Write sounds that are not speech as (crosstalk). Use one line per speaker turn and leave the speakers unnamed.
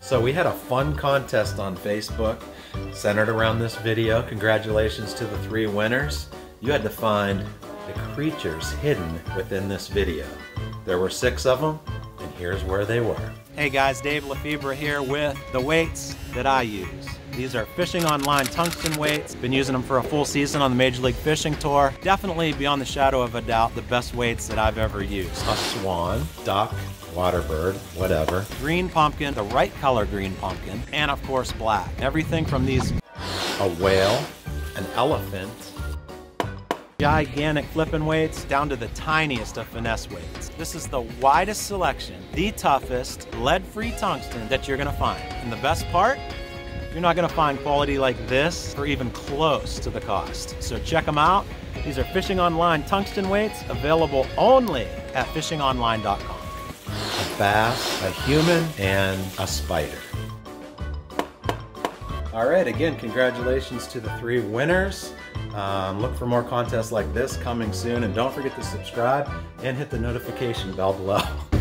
So we had a fun contest on Facebook centered around this video. Congratulations to the three winners. You had to find the creatures hidden within this video. There were six of them, and here's where they were. Hey guys, Dave Lefebre here with the weights that I use. These are Fishing Online tungsten weights. Been using them for a full season on the Major League Fishing Tour. Definitely, beyond the shadow of a doubt, the best weights that I've ever used. A swan, duck, waterbird, whatever. Green pumpkin, the right color green pumpkin, and of course black. Everything from these a whale, an elephant, gigantic flipping weights down to the tiniest of finesse weights. This is the widest selection, the toughest lead-free tungsten that you're gonna find. And the best part, you're not gonna find quality like this for even close to the cost. So check them out. These are Fishing Online tungsten weights available only at fishingonline.com. A bass, a human, and a spider. All right, again, congratulations to the three winners. Um, look for more contests like this coming soon, and don't forget to subscribe and hit the notification bell below. (laughs)